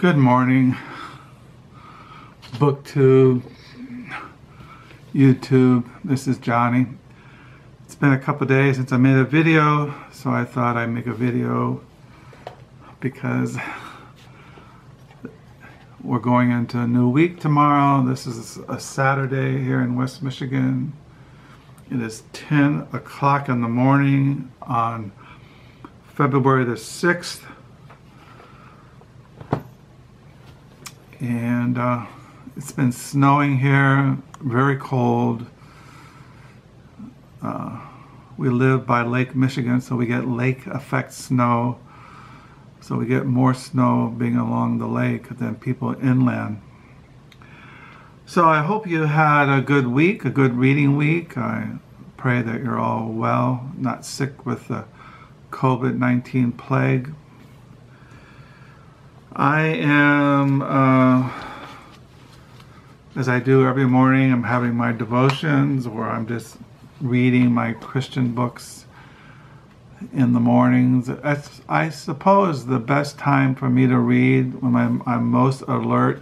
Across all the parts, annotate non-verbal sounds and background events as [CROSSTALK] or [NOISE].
Good morning, BookTube, YouTube. This is Johnny. It's been a couple days since I made a video, so I thought I'd make a video because we're going into a new week tomorrow. This is a Saturday here in West Michigan. It is 10 o'clock in the morning on February the 6th. And uh, it's been snowing here, very cold. Uh, we live by Lake Michigan, so we get lake effect snow. So we get more snow being along the lake than people inland. So I hope you had a good week, a good reading week. I pray that you're all well, not sick with the COVID-19 plague. I am, uh, as I do every morning, I'm having my devotions or I'm just reading my Christian books in the mornings. I suppose the best time for me to read when I'm, I'm most alert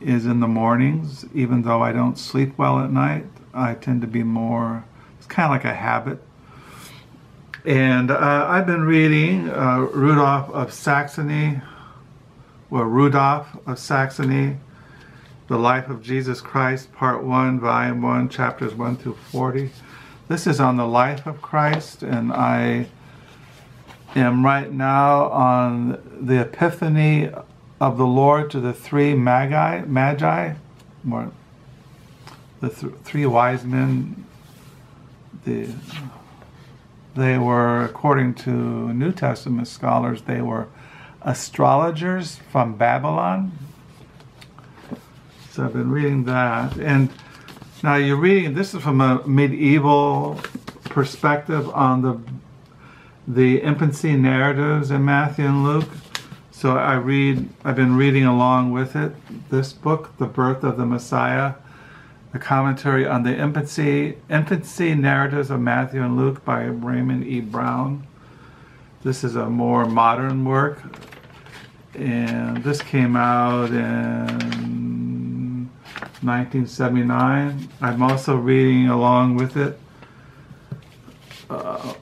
is in the mornings, even though I don't sleep well at night. I tend to be more, it's kind of like a habit. And uh, I've been reading uh, of Saxony, were Rudolph of Saxony, The Life of Jesus Christ, Part 1, Volume 1, Chapters 1 through 40. This is on the life of Christ, and I am right now on the Epiphany of the Lord to the three Magi, Magi, or the th three wise men. The, they were, according to New Testament scholars, they were astrologers from Babylon. So I've been reading that. And now you're reading, this is from a medieval perspective on the the infancy narratives in Matthew and Luke. So I read, I've been reading along with it, this book, The Birth of the Messiah, the commentary on the infancy, infancy narratives of Matthew and Luke by Raymond E. Brown. This is a more modern work and this came out in 1979. I'm also reading along with it uh,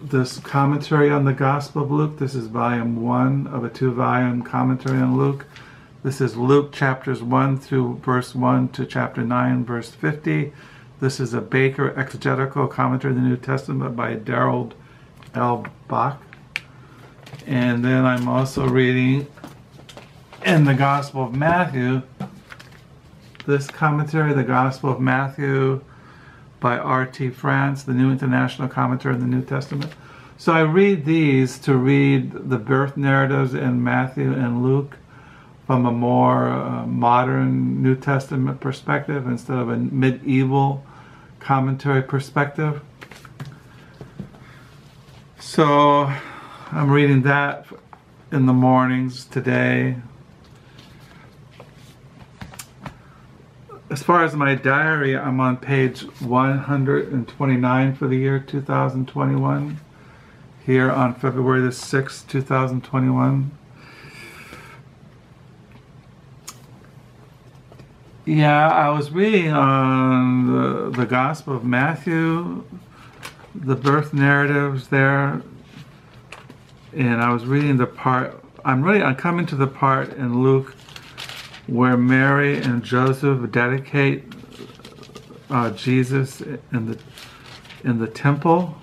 this commentary on the Gospel of Luke. This is volume one of a two volume commentary on Luke. This is Luke chapters 1 through verse 1 to chapter 9, verse 50. This is a Baker exegetical commentary of the New Testament by Darrell L. Bock. And then I'm also reading in the Gospel of Matthew, this commentary, the Gospel of Matthew by R.T. France, the New International Commentary on the New Testament. So I read these to read the birth narratives in Matthew and Luke from a more uh, modern New Testament perspective instead of a medieval commentary perspective. So I'm reading that in the mornings today. As far as my diary, I'm on page 129 for the year 2021, here on February the 6th, 2021. Yeah, I was reading on the, the Gospel of Matthew, the birth narratives there, and I was reading the part, I'm really, I'm coming to the part in Luke where Mary and Joseph dedicate uh, Jesus in the in the temple,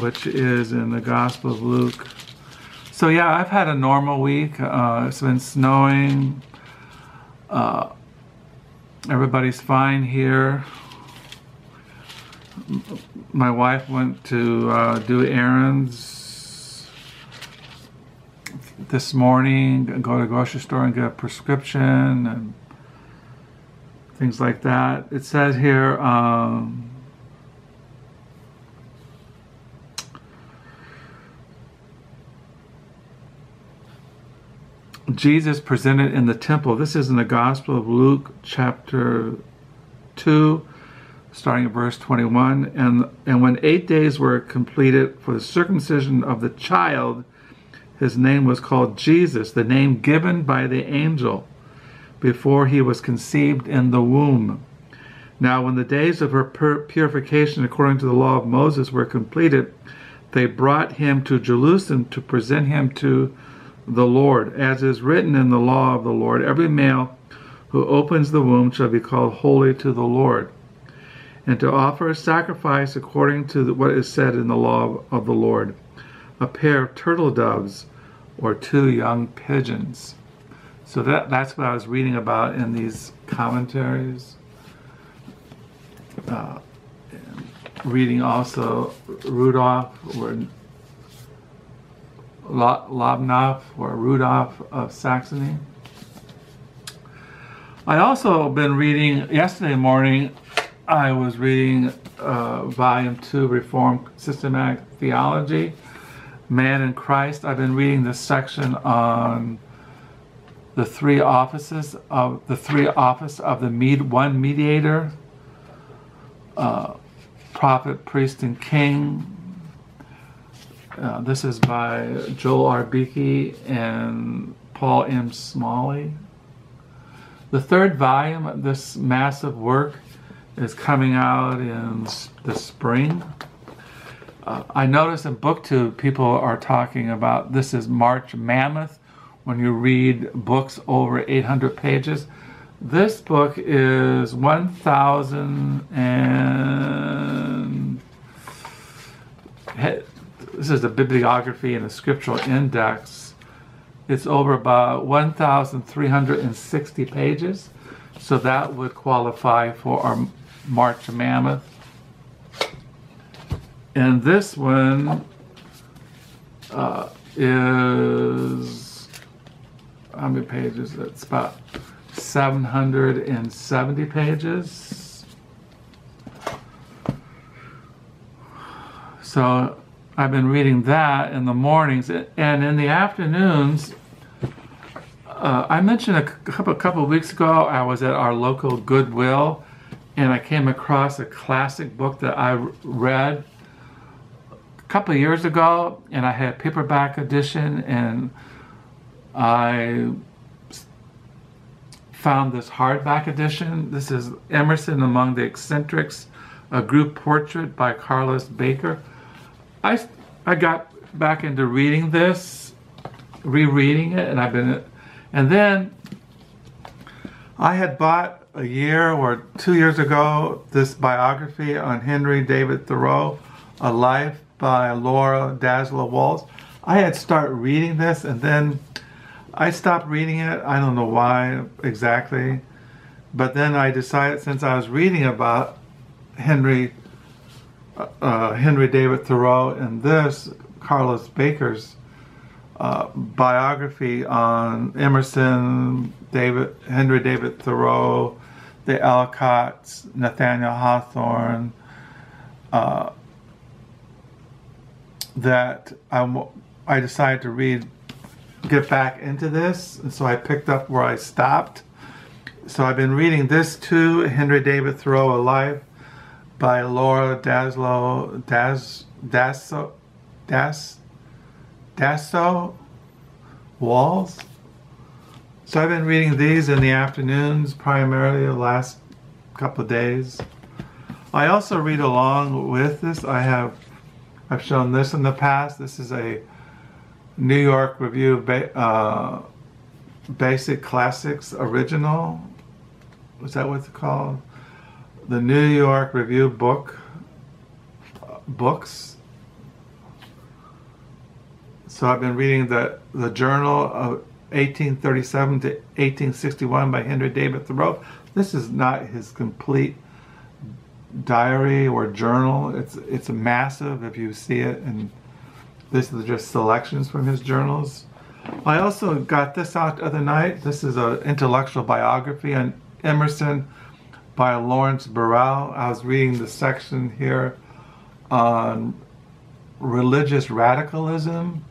which is in the Gospel of Luke. So yeah, I've had a normal week. Uh, it's been snowing. Uh, everybody's fine here my wife went to uh, do errands this morning, go to grocery store and get a prescription and things like that. It says here, um, Jesus presented in the temple. This is in the Gospel of Luke, chapter 2, starting at verse 21. And, and when eight days were completed for the circumcision of the child, his name was called Jesus, the name given by the angel before he was conceived in the womb. Now, when the days of her purification according to the law of Moses were completed, they brought him to Jerusalem to present him to the Lord. As is written in the law of the Lord, every male who opens the womb shall be called holy to the Lord. And to offer a sacrifice according to what is said in the law of the Lord, a pair of turtle doves or two young pigeons. So that, that's what I was reading about in these commentaries. Uh, reading also Rudolph or Lobnoff or Rudolph of Saxony. I also been reading yesterday morning. I was reading uh, volume two, Reformed Systematic Theology, Man in Christ. I've been reading this section on the three offices of the three office of the med, one mediator, uh, prophet, priest, and king. Uh, this is by Joel R. Beeke and Paul M. Smalley. The third volume of this massive work is coming out in the spring. Uh, I notice in BookTube people are talking about this is March Mammoth when you read books over 800 pages. This book is 1,000 and this is a bibliography and a scriptural index. It's over about 1,360 pages, so that would qualify for our March Mammoth. And this one uh, is how many pages? It's about 770 pages. So I've been reading that in the mornings and in the afternoons. Uh, I mentioned a couple, couple weeks ago I was at our local Goodwill and I came across a classic book that I read a couple years ago and I had paperback edition and I found this hardback edition. This is Emerson Among the Eccentrics, a group portrait by Carlos Baker. I, I got back into reading this, rereading it, and I've been, and then I had bought a year or two years ago this biography on Henry David Thoreau, A Life by Laura Daslow Walls. I had started reading this and then I stopped reading it. I don't know why exactly. But then I decided, since I was reading about Henry uh, uh, Henry David Thoreau and this, Carlos Baker's uh, biography on Emerson, David Henry David Thoreau, the Alcotts, Nathaniel Hawthorne, uh, that I, I decided to read get back into this, and so I picked up where I stopped. So I've been reading this too, Henry David Thoreau, A Life by Laura Daslow, Das, Dasso, Das, Dasso Walls. So I've been reading these in the afternoons, primarily the last couple of days. I also read along with this. I have, I've shown this in the past. This is a New York Review ba uh, Basic Classics Original. Was that what it's called? The New York Review book uh, books. So I've been reading the the Journal of 1837 to 1861 by Henry David Thoreau. This is not his complete diary or journal. It's it's massive if you see it and this is just selections from his journals. I also got this out the other night. This is an intellectual biography on Emerson by Lawrence Buell. I was reading the section here on religious radicalism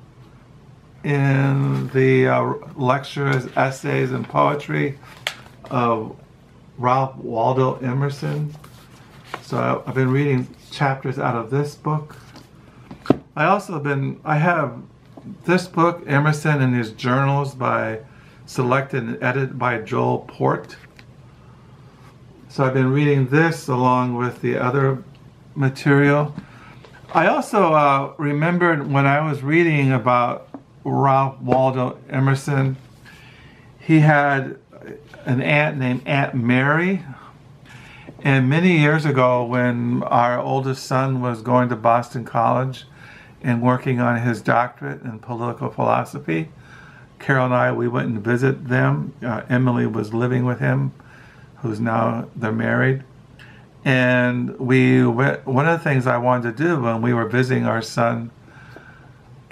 in the uh, lectures, essays, and poetry of Ralph Waldo Emerson. So I've been reading chapters out of this book. I also been, I have this book, Emerson and His Journals, by selected and edited by Joel Porte. So I've been reading this along with the other material. I also uh, remembered when I was reading about Ralph Waldo Emerson, he had an aunt named Aunt Mary. And many years ago, when our oldest son was going to Boston College and working on his doctorate in political philosophy, Carol and I, we went and visit them. Uh, Emily was living with him, who's now, they're married. And we went, one of the things I wanted to do when we were visiting our son,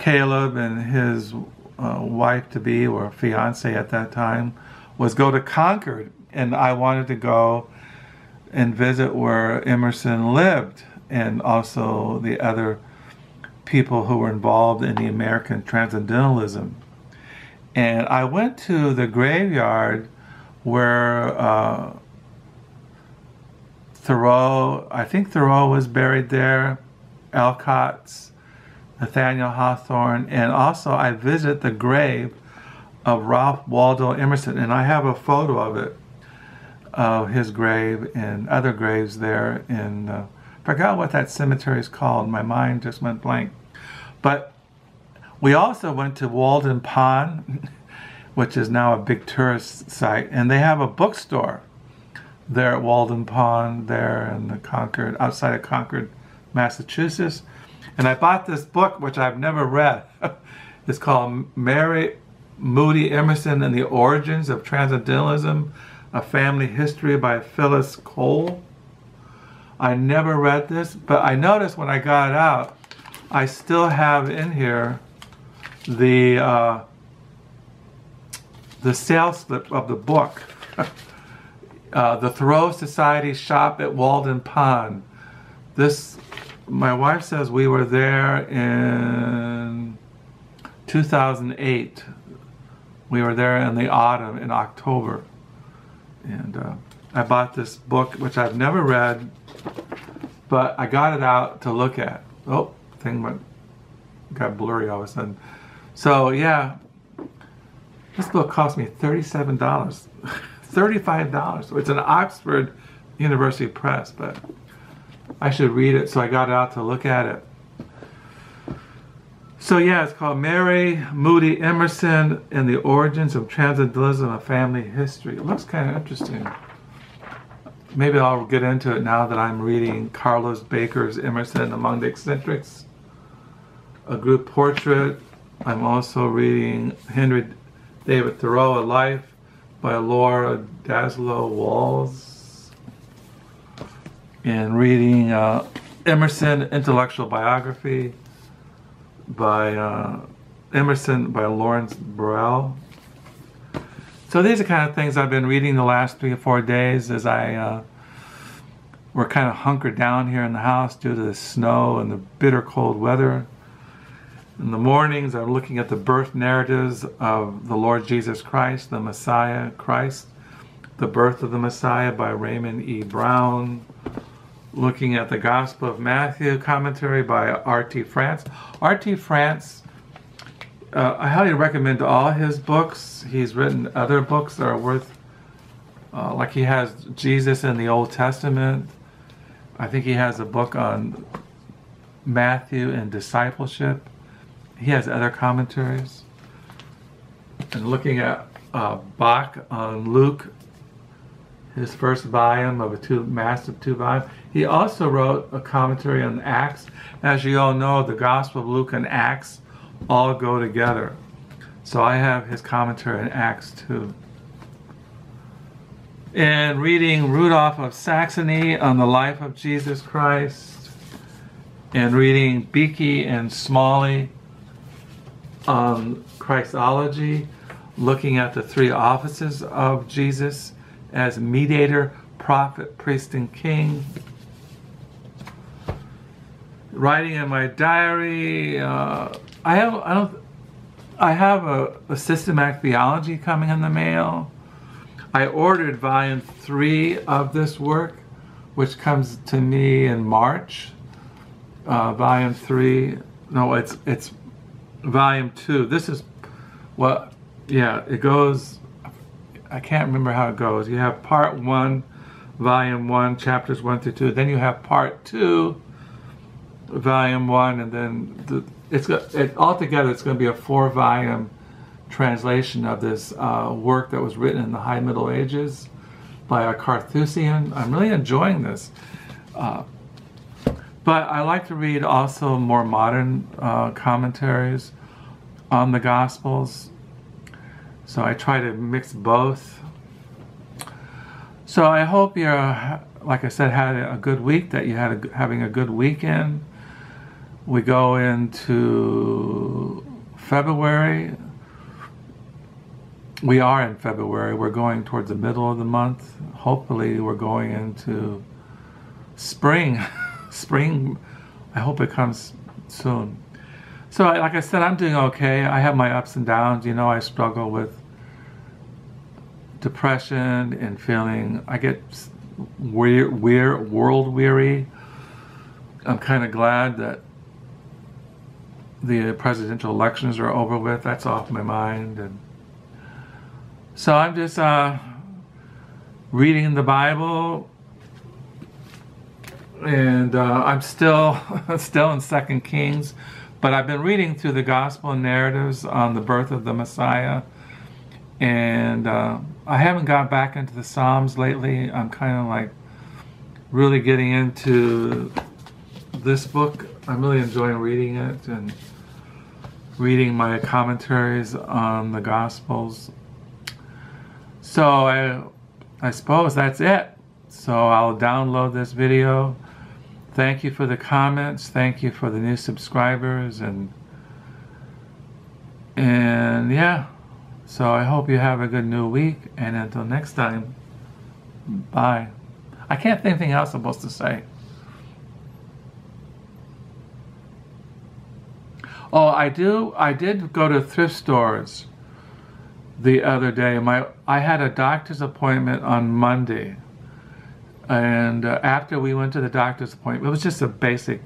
Caleb, and his uh, wife to be, or fiance at that time, was go to Concord. And I wanted to go and visit where Emerson lived and also the other people who were involved in the American Transcendentalism. And I went to the graveyard where uh, Thoreau, I think Thoreau was buried there, Alcott's, Nathaniel Hawthorne, and also I visit the grave of Ralph Waldo Emerson, and I have a photo of it, of his grave and other graves there in, uh, forgot what that cemetery is called, my mind just went blank. But we also went to Walden Pond, [LAUGHS] which is now a big tourist site, and they have a bookstore there at Walden Pond, there in the Concord, outside of Concord, Massachusetts. And I bought this book, which I've never read. [LAUGHS] it's called Mary Moody Emerson and the Origins of Transcendentalism, A Family History by Phyllis Cole. I never read this, but I noticed when I got out, I still have in here the uh, the sales slip of the book. [LAUGHS] uh, the Thoreau Society shop at Walden Pond. This, my wife says we were there in 2008. We were there in the autumn, in October. And uh, I bought this book, which I've never read, but I got it out to look at. Oh, thing went, got blurry all of a sudden. So yeah, this book cost me $37. [LAUGHS] $35. It's an Oxford University Press, but I should read it, so I got out to look at it. So yeah, it's called Mary Moody Emerson and the Origins of Transcendentalism of Family History. It looks kind of interesting. Maybe I'll get into it now that I'm reading Carlos Baker's Emerson Among the Eccentrics, a group portrait. I'm also reading Henry David Thoreau, A Life by Laura Daslow Walls, and reading uh, Emerson Intellectual Biography by uh, Emerson by Lawrence Buell. So these are kind of things I've been reading the last three or four days as I uh, we're kind of hunkered down here in the house due to the snow and the bitter cold weather. In the mornings, I'm looking at the birth narratives of the Lord Jesus Christ, the Messiah Christ, the birth of the Messiah by Raymond E. Brown, looking at the Gospel of Matthew commentary by R.T. France. R.T. France, uh, I highly recommend all his books. He's written other books that are worth, uh, like he has Jesus in the Old Testament. I think he has a book on Matthew and discipleship he has other commentaries. And looking at uh, Bock on Luke, his first volume of a two massive two volume. He also wrote a commentary on Acts. As you all know, the Gospel of Luke and Acts all go together. So I have his commentary on Acts too. And reading Rudolph of Saxony on the life of Jesus Christ, and reading Beeke and Smalley on Christology, looking at the three offices of Jesus as mediator, prophet, priest, and king. Writing in my diary, uh, I have I don't I have a, a, systematic theology coming in the mail. I ordered volume three of this work, which comes to me in March. Uh, volume three, no, it's it's volume two. This is what, yeah, it goes. I can't remember how it goes. You have part one, volume one, chapters one through two. Then you have part two, volume one, and then the, it's it, altogether it's going to be a four volume translation of this uh, work that was written in the High Middle Ages by a Carthusian. I'm really enjoying this. Uh, but I like to read also more modern uh, commentaries on the Gospels. So I try to mix both. So I hope you're, like I said, had a good week, that you had a, having a good weekend. We go into February. We are in February. We're going towards the middle of the month. Hopefully, we're going into spring. [LAUGHS] spring, I hope it comes soon. So, like I said, I'm doing okay. I have my ups and downs. You know, I struggle with depression and feeling, I get weird, weird world weary. I'm kind of glad that the presidential elections are over with. That's off my mind. And so I'm just uh, reading the Bible, and uh, I'm still [LAUGHS] still in Second Kings, but I've been reading through the gospel narratives on the birth of the Messiah, and uh, I haven't got back into the Psalms lately. I'm kind of like really getting into this book. I'm really enjoying reading it and reading my commentaries on the Gospels. So I, I suppose that's it. So I'll download this video Thank you for the comments. Thank you for the new subscribers and and yeah. So I hope you have a good new week and until next time, bye. I can't think anything else I'm supposed to say. Oh, I do. I did go to thrift stores the other day. My I had a doctor's appointment on Monday and uh, after we went to the doctor's appointment, it was just a basic,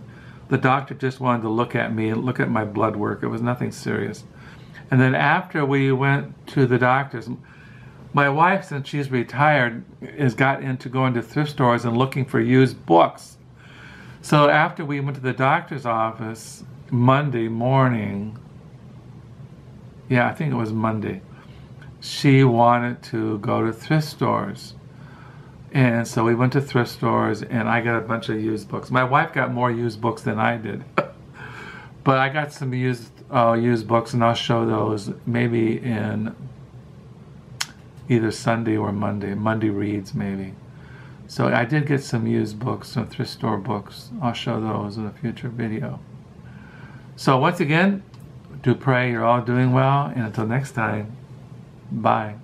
the doctor just wanted to look at me and look at my blood work. It was nothing serious. And then after we went to the doctor's, my wife, since she's retired, has got into going to thrift stores and looking for used books. So after we went to the doctor's office Monday morning, yeah, I think it was Monday, she wanted to go to thrift stores. And so we went to thrift stores and I got a bunch of used books. My wife got more used books than I did. [LAUGHS] but I got some used uh, used books and I'll show those maybe in either Sunday or Monday. Monday reads maybe. So I did get some used books, some thrift store books. I'll show those in a future video. So once again, do pray you're all doing well and until next time, bye.